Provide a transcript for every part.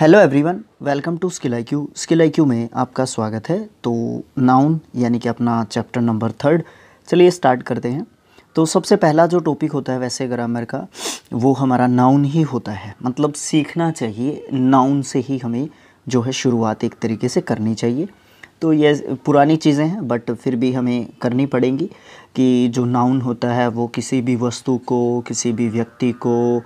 Hello everyone welcome to skill I Q skill I Q में आपका स्वागत है। तो नाउन यानी कि अपना चैप्टर नंबर थर्ड चलिए स्टार्ट करते हैं। तो सबसे पहला जो टॉपिक होता है वैसे ग्रामर का, वो हमारा नाउन ही होता है। मतलब सीखना चाहिए नाउन से ही हमें जो है शुरुआत एक तरीके से करनी चाहिए। तो ये पुरानी चीज़ें हैं बट फिर भी हमें करनी पड़ेंगी कि जो नाउन होता है, वो किसी भी वस्तु को, किसी भी व्यक्ति को,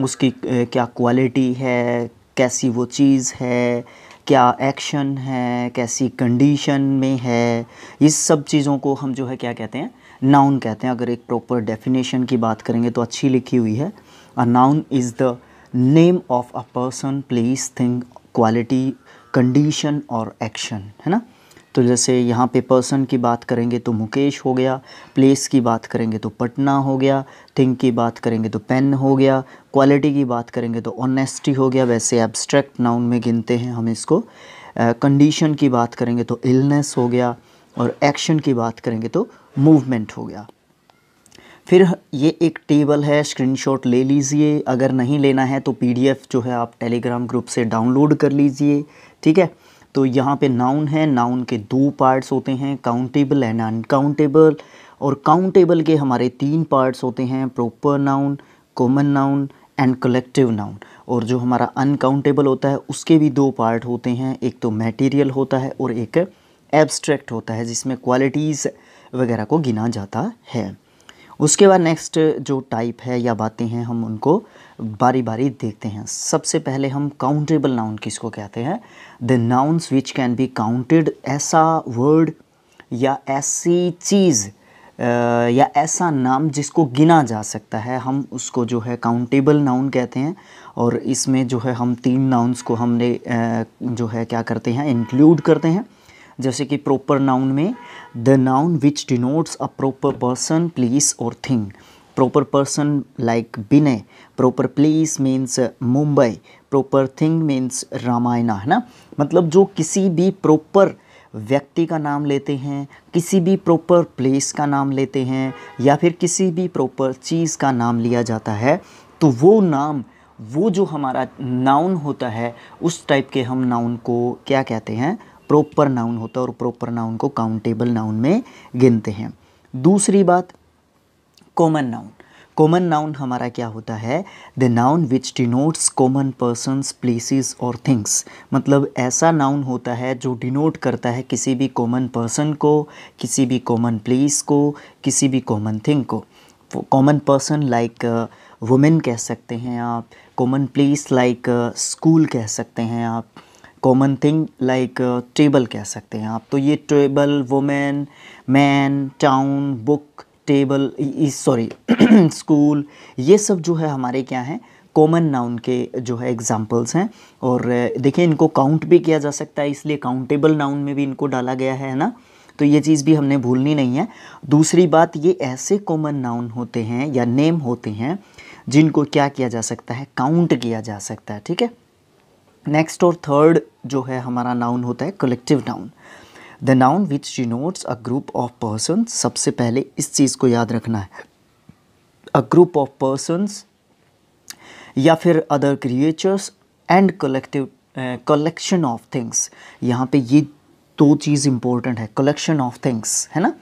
उसकी क्या क्वालिटी है कैसी वो चीज़ है, क्या एक्शन है, कैसी कंडीशन में है, इस सब चीज़ों को हम जो है क्या कहते हैं नाउन कहते हैं। अगर एक प्रॉपर डेफिनेशन की बात करेंगे तो अच्छी लिखी हुई है। A noun is the name of a person place thing quality condition और एक्शन है ना? तो जैसे यहाँ पे पर्सन की बात करेंगे तो मुकेश हो गया प्लेस की बात करेंगे तो पटना हो गया थिंक की बात करेंगे तो पेन हो गया क्वालिटी की बात करेंगे तो ऑनेस्टी हो गया वैसे एब्स्ट्रैक्ट नाउन में गिनते हैं हम इसको। कंडीशन uh, की बात करेंगे तो इलनेस हो गया और एक्शन की बात करेंगे तो मूवमेंट हो गया। फिर ये एक टेबल है स्क्रीनशॉट ले लीजिए अगर नहीं लेना है तो पीडीएफ जो है आप टेलीग्राम ग्रुप से डाउनलोड कर लीजिए ठीक है? तो यहाँ पे नाउन है नाउन के दो पार्ट्स होते हैं काउंटेबल एंड अनकाउंटेबल और काउंटेबल के हमारे तीन पार्ट्स होते हैं proper noun common noun and collective noun और जो हमारा अनकाउंटेबल होता है, उसके भी दो पार्ट होते हैं, एक तो मटेरियल होता है और एक एब्स्ट्रैक्ट होता है, जिसमें क्वालिटीज़ वगैरह को गिना जाता है। उसके बाद नेक्स्ट जो टाइप है या बातें हैं, हम उनको बारी बारी देखते हैं। सबसे पहले हम काउंटेबल नाउन किसको कहते हैं? The nouns which can be counted ऐसा वर्ड या ऐसी चीज़ या ऐसा नाम जिसको गिना जा सकता है, हम उसको जो है काउंटेबल नाउन कहते हैं। और इसमें जो है हम तीन नाउन्स को हमने जो है क्या करते हैं इंक्लूड करते हैं। जैसे कि प्रॉपर नाउन में the noun which denotes a proper person place और thing proper person like Binay proper place means Mumbai proper thing means Ramayana है ना? मतलब जो किसी भी प्रॉपर व्यक्ति का नाम लेते हैं, किसी भी प्रॉपर प्लेस का नाम लेते हैं, या फिर किसी भी प्रॉपर चीज़ का नाम लिया जाता है तो वो नाम, वो जो हमारा नाउन होता है, उस टाइप के हम नाउन को क्या कहते हैं? प्रॉपर नाउन होता है और प्रॉपर नाउन को काउंटेबल नाउन में गिनते हैं। दूसरी बात कॉमन नाउन कॉमन नाउन हमारा क्या होता है? The noun which denotes common persons places और थिंग्स मतलब ऐसा नाउन होता है जो डिनोट करता है किसी भी कॉमन पर्सन को, किसी भी कॉमन प्लेस को, किसी भी कॉमन थिंग को. कॉमन पर्सन लाइक वुमेन कह सकते हैं आप. कॉमन प्लेस लाइक स्कूल कह सकते हैं आप. कॉमन थिंग लाइक टेबल कह सकते हैं आप. तो ये table women man town book table sorry school ये सब जो है हमारे क्या हैं? कॉमन नाउन के जो है एग्जाम्पल्स हैं। और देखिए, इनको काउंट भी किया जा सकता है, इसलिए काउंटेबल नाउन में भी इनको डाला गया है ना? तो ये चीज़ भी हमने भूलनी नहीं है। दूसरी बात, ये ऐसे कॉमन नाउन होते हैं या नेम होते हैं, जिनको क्या किया जा सकता है? काउंट किया जा सकता है, ठीक है? नेक्स्ट और थर्ड जो है हमारा नाउन होता है collective noun the noun which denotes a group of person सबसे पहले इस चीज़ को याद रखना है। अ ग्रुप ऑफ़ पर्सनस या फिर other creatures and collective collection of things यहाँ पे ये दो चीज़ इंपॉर्टेंट है कलेक्शन ऑफ़ थिंग्स है ना?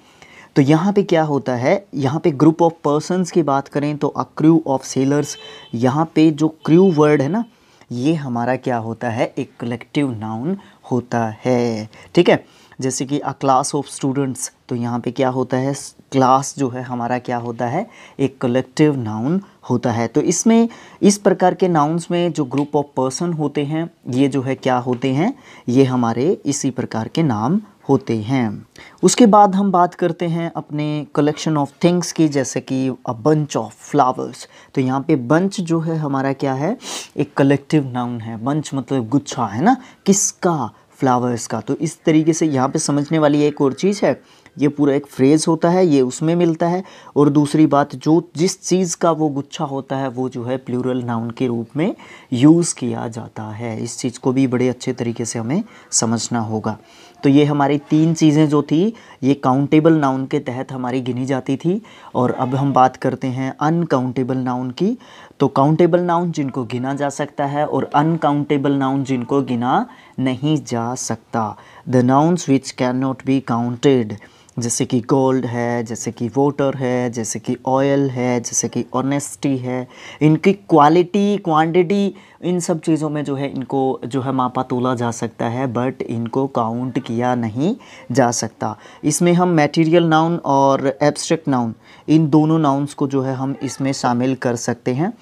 तो यहाँ पे क्या होता है? यहाँ पे ग्रुप ऑफ़ पर्सनस की बात करें तो अ क्रू ऑफ़ सेलर्स यहाँ पे जो क्रू वर्ड है ना, ये हमारा क्या होता है? एक कलेक्टिव नाउन होता है। ठीक है? जैसे कि अ क्लास ऑफ़ स्टूडेंट्स तो यहाँ पे क्या होता है? क्लास जो है, हमारा क्या होता है? एक कलेक्टिव नाउन होता है। तो इसमें, इस प्रकार के नाउन्स में जो ग्रुप ऑफ़ पर्सन होते हैं, ये जो है क्या होते हैं? ये हमारे इसी प्रकार के नाम होते हैं। उसके बाद हम बात करते हैं अपने कलेक्शन ऑफ़ थिंग्स की, जैसे कि अ बंच ऑफ़ फ्लावर्स तो यहाँ पे बंच जो है, हमारा क्या है? एक कलेक्टिव नाउन है। बंच मतलब गुच्छा, है ना? किसका? फ्लावर्स का। तो इस तरीके से यहाँ पे समझने वाली एक और चीज़ है, ये पूरा एक फ्रेज़ होता है, ये उसमें मिलता है। और दूसरी बात, जो जिस चीज़ का वो गुच्छा होता है, वो जो है प्लूरल नाउन के रूप में यूज़ किया जाता है। इस चीज़ को भी बड़े अच्छे तरीके से हमें समझना होगा। तो ये हमारी तीन चीज़ें जो थी, ये काउंटेबल नाउन के तहत हमारी गिनी जाती थी। और अब हम बात करते हैं अनकाउंटेबल नाउन की। तो काउंटेबल नाउन जिनको गिना जा सकता है और अनकाउंटेबल नाउन जिनको गिना नहीं जा सकता। The nouns which can not be counted जैसे कि गोल्ड है, जैसे कि वोटर है, जैसे कि ऑयल है, जैसे कि ऑनेस्टी है, इनकी क्वालिटी क्वांटिटी इन सब चीज़ों में जो है इनको, जो है मापा तोला जा सकता है बट इनको काउंट किया नहीं जा सकता। इसमें हम मटेरियल नाउन और एब्स्ट्रैक्ट नाउन इन दोनों नाउन्स को जो है हम इसमें शामिल कर सकते हैं।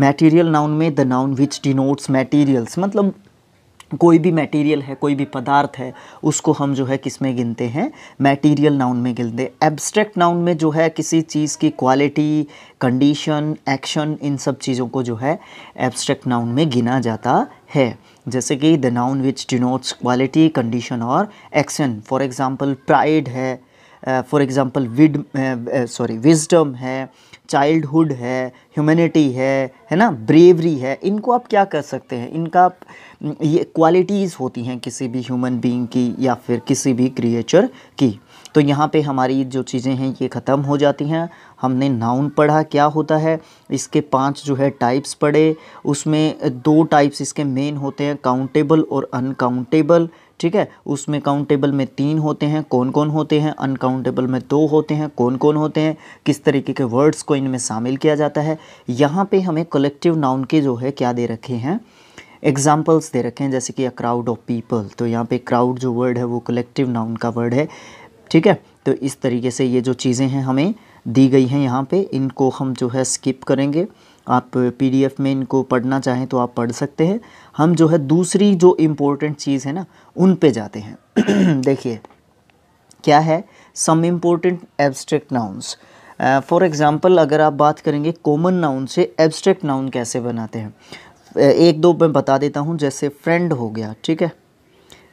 मटेरियल नाउन में the noun which denotes materials मतलब कोई भी मटेरियल है, कोई भी पदार्थ है, उसको हम जो है किसमें गिनते हैं? मटेरियल नाउन में गिनते हैं। एब्स्ट्रैक्ट नाउन में जो है किसी चीज़ की क्वालिटी कंडीशन एक्शन इन सब चीज़ों को जो है एब्स्ट्रैक्ट नाउन में गिना जाता है। जैसे कि the noun which denotes quality condition और एक्शन फॉर एग्ज़ाम्पल प्राइड है फॉर एग्ज़ाम्पल विड सॉरी विजडम है चाइल्डहुड है ह्यूमैनिटी है है ना? ब्रेवरी है। इनको आप क्या कर सकते हैं? इनका ये क्वालिटीज़ होती हैं किसी भी ह्यूमन बीइंग की या फिर किसी भी क्रिएचर की। तो यहाँ पे हमारी जो चीज़ें हैं, ये ख़त्म हो जाती हैं। हमने नाउन पढ़ा क्या होता है? इसके पाँच जो है टाइप्स पढ़े। उसमें दो टाइप्स इसके मेन होते हैं काउंटेबल और अनकाउंटेबल ठीक है? उसमें काउंटेबल में तीन होते हैं कौन कौन होते हैं? अनकाउंटेबल में दो होते हैं कौन कौन होते हैं? किस तरीके के वर्ड्स को इनमें शामिल किया जाता है? यहाँ पे हमें कलेक्टिव नाउन के जो है, क्या दे रखे हैं? एग्जाम्पल्स दे रखे हैं, जैसे कि अ क्राउड ऑफ़ पीपल तो यहाँ पे क्राउड जो वर्ड है, वो कलेक्टिव नाउन का वर्ड है। ठीक है? तो इस तरीके से ये जो चीज़ें हैं, हमें दी गई हैं यहाँ पे। इनको हम जो है स्किप करेंगे। आप पीडीएफ में इनको पढ़ना चाहें तो आप पढ़ सकते हैं। हम जो है दूसरी जो इम्पोर्टेंट चीज़ है ना, उन पे जाते हैं। देखिए, क्या है? Some important abstract nouns for example अगर आप बात करेंगे कॉमन नाउन से एब्स्ट्रैक्ट नाउन कैसे बनाते हैं? एक दो मैं बता देता हूँ, जैसे फ्रेंड हो गया, ठीक है?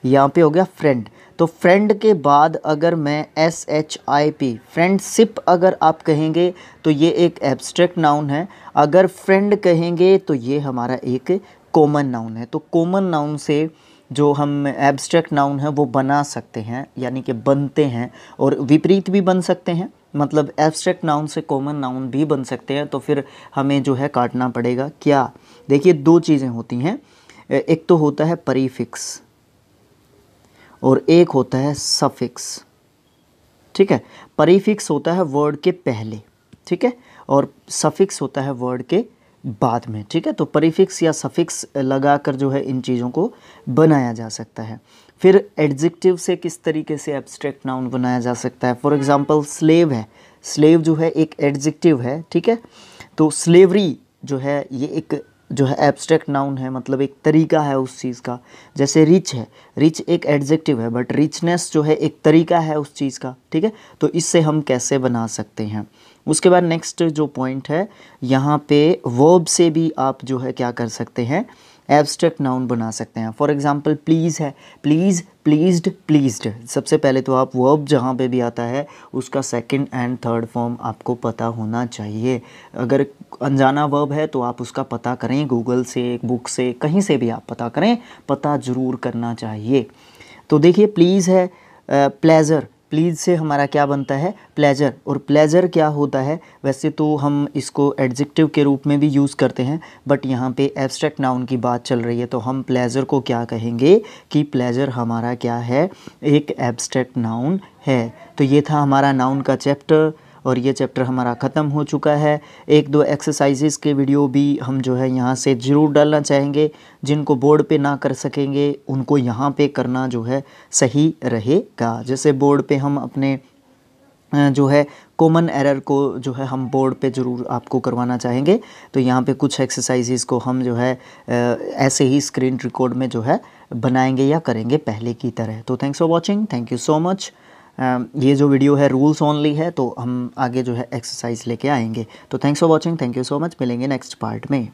यहाँ पे हो गया फ्रेंड तो फ्रेंड के बाद अगर मैं S H I P friendship अगर आप कहेंगे तो ये एक एब्स्ट्रैक्ट नाउन है. अगर फ्रेंड कहेंगे तो ये हमारा एक कॉमन नाउन है. तो कॉमन नाउन से जो हम एब्स्ट्रैक्ट नाउन है, वो बना सकते हैं, यानी कि बनते हैं और विपरीत भी बन सकते हैं. मतलब एब्स्ट्रैक्ट नाउन से कॉमन नाउन भी बन सकते हैं तो फिर हमें जो है काटना पड़ेगा. क्या? देखिए, दो चीज़ें होती हैं. एक तो होता है परीफिक्स और एक होता है सफिक्स ठीक है? परीफिक्स होता है वर्ड के पहले। ठीक है? और सफिक्स होता है वर्ड के बाद में। ठीक है? तो परीफिक्स या सफिक्स लगाकर जो है इन चीज़ों को बनाया जा सकता है। फिर एडजेक्टिव से किस तरीके से एब्स्ट्रैक्ट नाउन बनाया जा सकता है? फॉर एग्जांपल स्लेव है। स्लेव जो है एक एडजेक्टिव है। ठीक है? तो स्लेवरी जो है, ये एक जो है एब्स्ट्रैक्ट नाउन है मतलब एक तरीका है उस चीज़ का। जैसे रिच है रिच एक एडजेक्टिव है बट रिचनेस जो है एक तरीका है उस चीज़ का, ठीक है? तो इससे हम कैसे बना सकते हैं? उसके बाद नेक्स्ट जो पॉइंट है, यहाँ पे वर्ब से भी आप जो है क्या कर सकते हैं? एब्स्ट्रैक्ट नाउन बना सकते हैं। फॉर एग्जांपल प्लीज़ है। प्लीज़ प्लीज्ड प्लीज्ड सबसे पहले तो आप वर्ब जहाँ पे भी आता है, उसका सेकंड एंड थर्ड फॉर्म आपको पता होना चाहिए। अगर अनजाना वर्ब है तो आप उसका पता करें। गूगल से बुक से, कहीं से भी आप पता करें। पता ज़रूर करना चाहिए। तो देखिए प्लीज़ है प्लेज़र प्लीज़ से हमारा क्या बनता है? प्लेजर और प्लेजर क्या होता है? वैसे तो हम इसको एडजेक्टिव के रूप में भी यूज़ करते हैं बट यहाँ पे एब्स्ट्रैक्ट नाउन की बात चल रही है तो हम प्लेजर को क्या कहेंगे? कि प्लेजर हमारा क्या है? एक एब्स्ट्रैक्ट नाउन है। तो ये था हमारा नाउन का चैप्टर और ये चैप्टर हमारा ख़त्म हो चुका है। एक दो एक्सरसाइजेस के वीडियो भी हम जो है यहाँ से ज़रूर डालना चाहेंगे। जिनको बोर्ड पे ना कर सकेंगे, उनको यहाँ पे करना जो है सही रहेगा। जैसे बोर्ड पे हम अपने जो है कॉमन एरर को जो है हम बोर्ड पे ज़रूर आपको करवाना चाहेंगे। तो यहाँ पे कुछ एक्सरसाइजेस को हम जो है ऐसे ही स्क्रीन रिकॉर्ड में जो है बनाएँगे या करेंगे पहले की तरह। तो thanks for watching thank you so much ये जो वीडियो है रूल्स ओनली है तो हम आगे जो है एक्सरसाइज लेके आएँगे। तो thanks for watching thank you so much मिलेंगे नेक्स्ट पार्ट में।